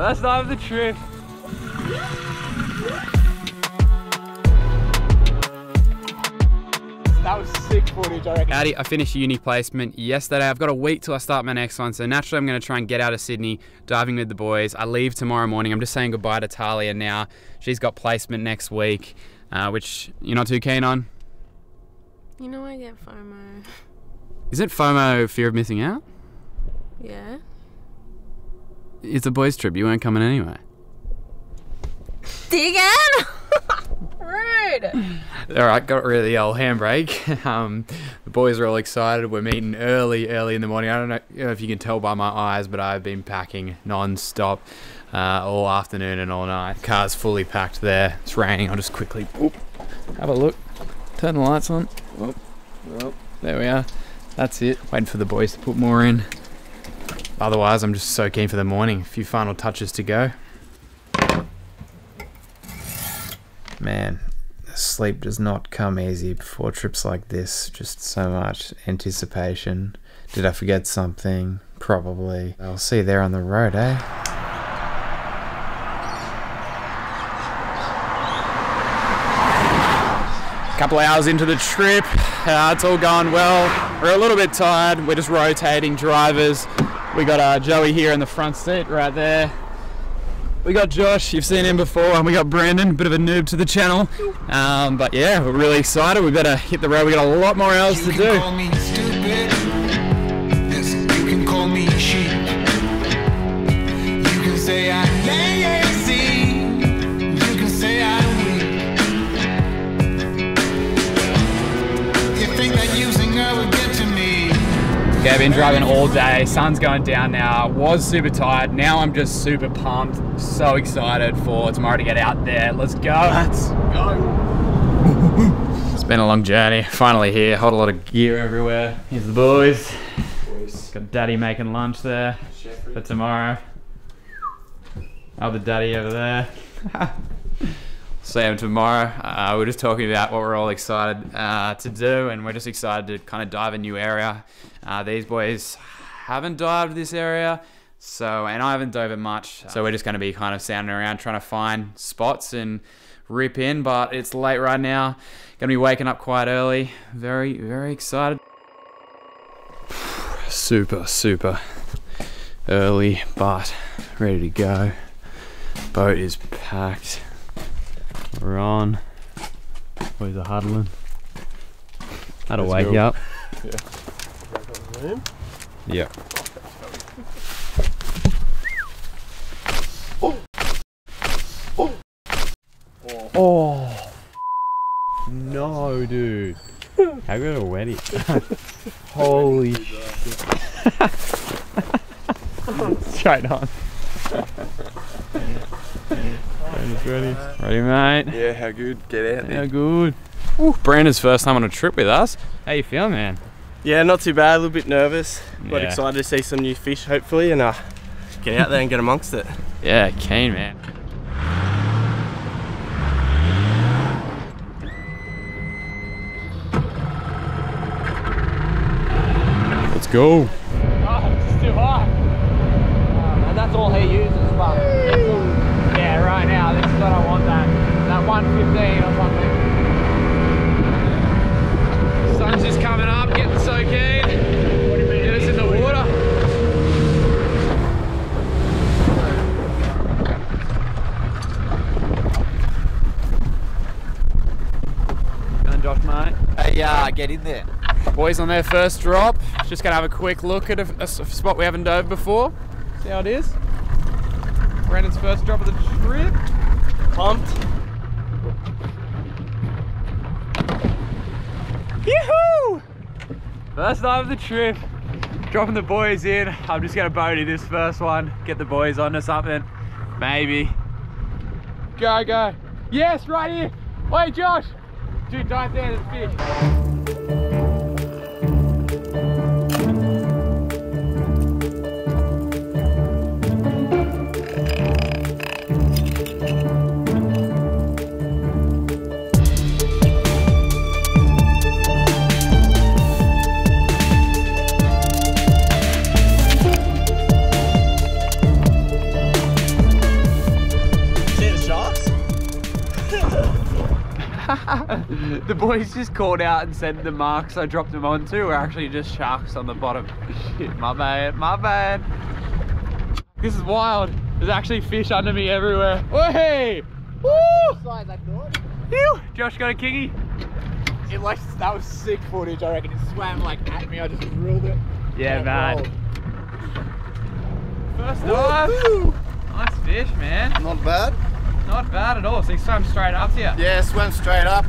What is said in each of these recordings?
First night of the trip. That was sick footage, I reckon. Howdy, I finished uni placement yesterday. I've got a week till I start my next one, so naturally I'm going to try and get out of Sydney, diving with the boys. I leave tomorrow morning. I'm just saying goodbye to Talia now. She's got placement next week, uh, which you're not too keen on. You know I get FOMO. Is it FOMO, fear of missing out? Yeah. It's a boys' trip. You weren't coming anyway. Diggin'? Rude. All right, got rid of the old handbrake. Um, the boys are all excited. We're meeting early, early in the morning. I don't know if you can tell by my eyes, but I've been packing non-stop uh, all afternoon and all night. Car's fully packed there. It's raining. I'll just quickly oop, have a look. Turn the lights on. Oop, oop, there we are. That's it. Waiting for the boys to put more in. Otherwise, I'm just so keen for the morning. A few final touches to go. Man, sleep does not come easy before trips like this. Just so much anticipation. Did I forget something? Probably. I'll see you there on the road, eh? Couple of hours into the trip, uh, it's all going well. We're a little bit tired. We're just rotating drivers. We got uh, Joey here in the front seat right there. We got Josh, you've seen him before, and we got Brandon, a bit of a noob to the channel. Um, but yeah, we're really excited. We better hit the road. We got a lot more hours to do. Been driving all day. Sun's going down now. Was super tired. Now I'm just super pumped. So excited for tomorrow to get out there. Let's go. Let's go. it's been a long journey. Finally here. Hold a lot of gear everywhere. Here's the boys. Got daddy making lunch there for tomorrow. Other daddy over there. See him tomorrow. Uh, we're just talking about what we're all excited uh, to do, and we're just excited to kind of dive a new area. Uh, these boys haven't dived this area, so and I haven't dove it much, so we're just going to be kind of sounding around trying to find spots and rip in. But it's late right now. Going to be waking up quite early. Very, very excited. Super, super early, but ready to go. Boat is packed. We're on. Boys are huddling. That'll Let's wake go. you up. Yeah. Yeah. Oh. No, dude. How good a wetty. Holy shit. Straight on. Brandon's ready. Ready, mate? Yeah, how good? Get out there. How good. Ooh, Brandon's first time on a trip with us. How you feeling, man? Yeah, not too bad. A little bit nervous, but Yeah. excited to see some new fish, hopefully, and uh, get out there and get amongst it. Yeah, keen, man. Let's go. Oh, it's too high. and that's all he uses, but yeah, right now, this is what I want that. That 115 or something. Sun's just coming up, getting so keen. Get us in the water. And Josh, mate. Hey, uh, get in there. Boys on their first drop. Just gonna have a quick look at a spot we haven't dove before. See how it is. Brandon's first drop of the trip. Pumped. First night of the trip. Dropping the boys in. I'm just gonna boaty this first one. Get the boys onto something. Maybe. Go, go. Yes, right here. Wait, Josh. Dude, dive there, there's fish. the boys just called out and said the marks I dropped them onto were actually just sharks on the bottom. Shit, my bad, my bad. This is wild. There's actually fish under me everywhere. Hey! Woo! Size, I thought. Phew! Josh got a kingy. It like that was sick footage. I reckon it swam like at me. I just drilled it. Yeah, man. rolled. First dive. Nice fish, man. Not bad. Not bad at all. So he swam straight up to you. Yeah, swam straight up.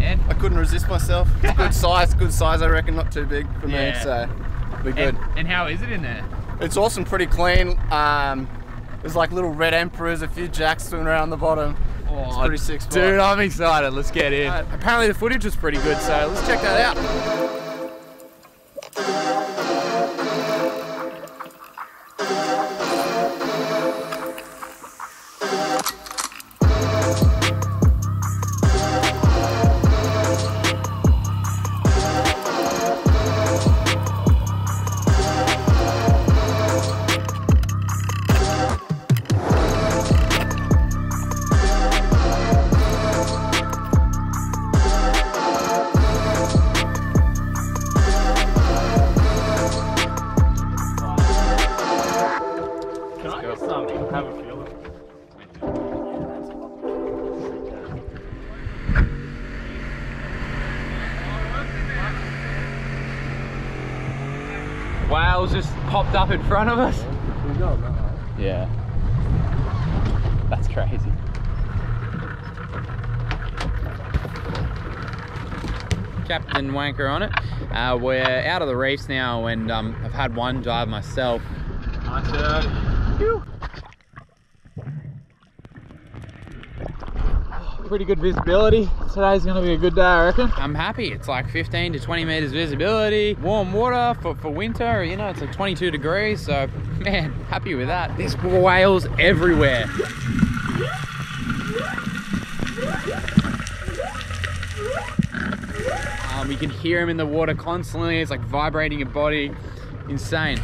And I couldn't resist myself. It's good size, good size. I reckon not too big for Yeah. me, so we're good. And, and how is it in there? It's awesome, pretty clean. Um, there's like little red emperors, a few jacks swimming around the bottom. Oh, pretty sick spot. Dude, I'm excited. Let's get in. Uh, apparently the footage was pretty good, so let's check that out. Whales just popped up in front of us. Yeah. That's crazy. Captain Wanker on it. Uh, we're out of the reefs now and um, I've had one dive myself. Nice Pretty good visibility. Today's gonna be a good day, I reckon. I'm happy. It's like 15 to 20 meters visibility. Warm water for, for winter. You know, it's like 22 degrees. So, man, happy with that. There's whales everywhere. Um, you can hear them in the water constantly. It's like vibrating your body. Insane.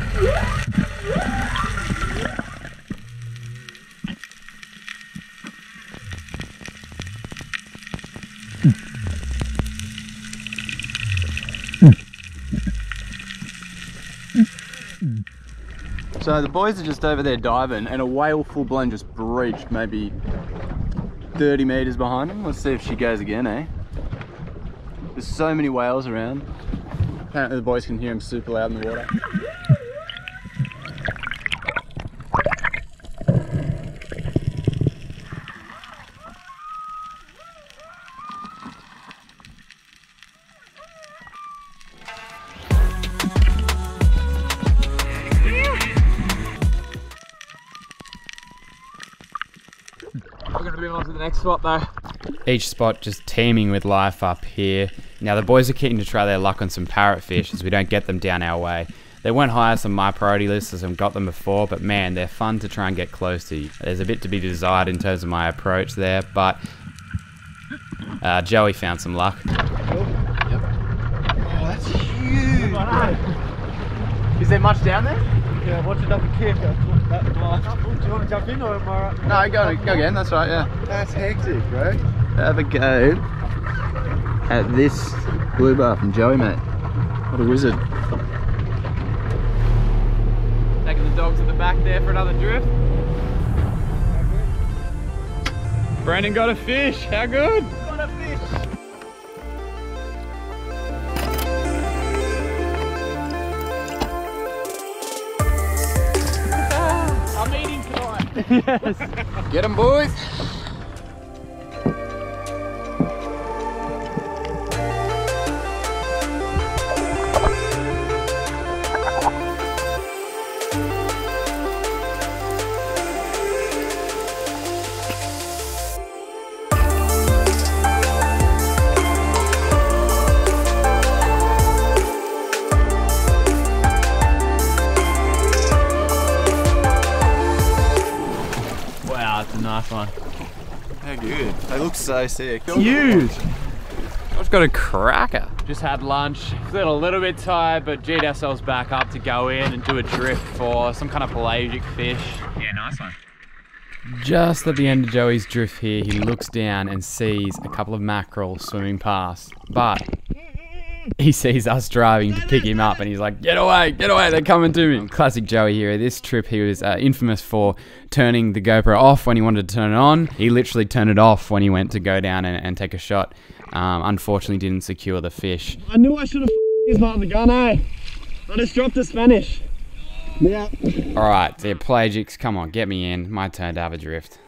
So the boys are just over there diving and a whale full blown just breached maybe 30 meters behind them. Let's see if she goes again, eh? There's so many whales around. Apparently the boys can hear him super loud in the water. Next spot though. Each spot just teeming with life up here. Now the boys are keen to try their luck on some parrotfish as we don't get them down our way. They weren't highest on my priority list as I've got them before, but man, they're fun to try and get close to. There's a bit to be desired in terms of my approach there, but uh, Joey found some luck. Oh, that's huge! Is there much down there? Yeah, watch it up a kick. That blast. Do you want to jump in or am I right? No, go, go again, that's right, yeah. That's hectic, bro. Have a go at this blue bar from Joey, mate. What a wizard. Taking the dogs at the back there for another drift. Brandon got a fish. How good? yes. Get them, boys. How good. They look so sick. Huge. I've got a cracker. Just had lunch. Feeling a little bit tired, but G'd ourselves back up to go in and do a drift for some kind of pelagic fish. Yeah, nice one. Just at the end of Joey's drift here, he looks down and sees a couple of mackerel swimming past. But he sees us driving to pick him up and he's like, Get away, get away, they're coming to me. Classic Joey here. This trip, he was uh, infamous for turning the GoPro off when he wanted to turn it on. He literally turned it off when he went to go down and, and take a shot. Um, unfortunately, didn't secure the fish. I knew I should have used my other gun, eh? I just dropped the Spanish. Yeah. All right, the pelagics, come on, get me in. My turn to have a drift.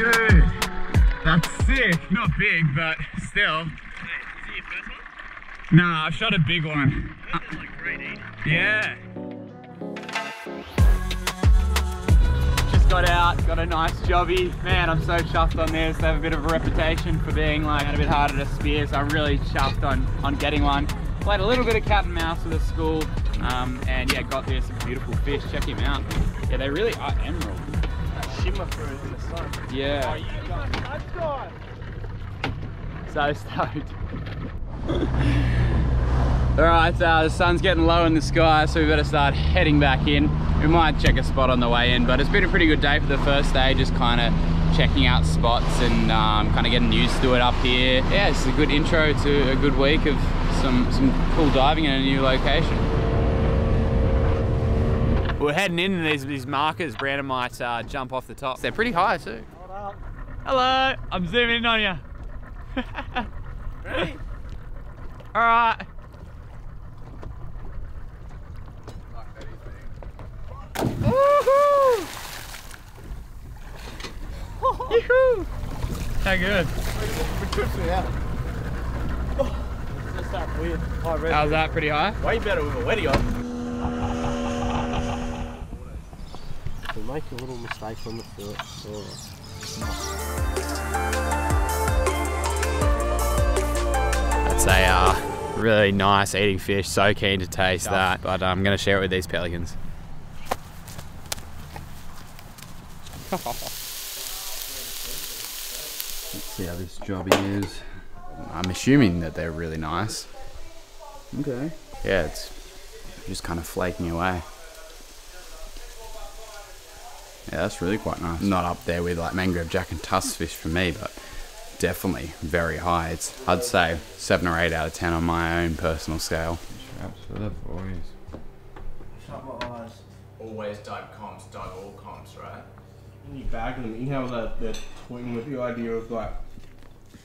Dude, that's sick. Not big, but still. Nah, I've shot a big one. Yeah. Just got out, got a nice jobby. Man, I'm so chuffed on this. They have a bit of a reputation for being like a bit harder to spear, so I'm really chuffed on, on getting one. Played a little bit of cat and mouse with the school, um, and yeah, got this beautiful fish. Check him out. Yeah, they really are emerald. Shimmer through in the sun. Yeah. So stoked. Alright, uh, the sun's getting low in the sky, so we better start heading back in. We might check a spot on the way in, but it's been a pretty good day for the first day, just kind of checking out spots and um, kind of getting used to it up here. Yeah, it's a good intro to a good week of some, some cool diving in a new location. We're heading into these, these markers. Brandon might uh, jump off the top. They're pretty high too. Hold up. Hello, I'm zooming in on you. Ready? All right. Woohoo! Yoo-hoo! How good? Just that weird. Oh, red. How's that? Pretty high? Way better with a wetty on. We make a little mistake on the foot. That's a uh, really nice eating fish. So keen to taste that, but I'm going to share it with these pelicans. Let's see how this jobby is. I'm assuming that they're really nice. Okay. Yeah, it's just kind of flaking away. Yeah, that's really quite nice. Not up there with like mangrove jack and tusk fish for me, but definitely very high. It's I'd say seven or eight out of ten on my own personal scale. Straps for the boys. Shut my eyes. Always dug comps, dug all comps, right? When you bag them, you know that they're toying with the idea of like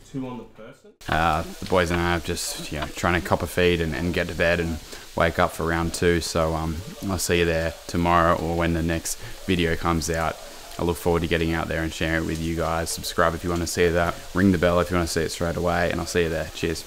two on the person. Uh, the boys and I are just you know trying to cop a feed and, and get to bed and wake up for round two. So um, I'll see you there tomorrow or when the next video comes out. I look forward to getting out there and sharing it with you guys. Subscribe if you want to see that. Ring the bell if you want to see it straight away, and I'll see you there. Cheers.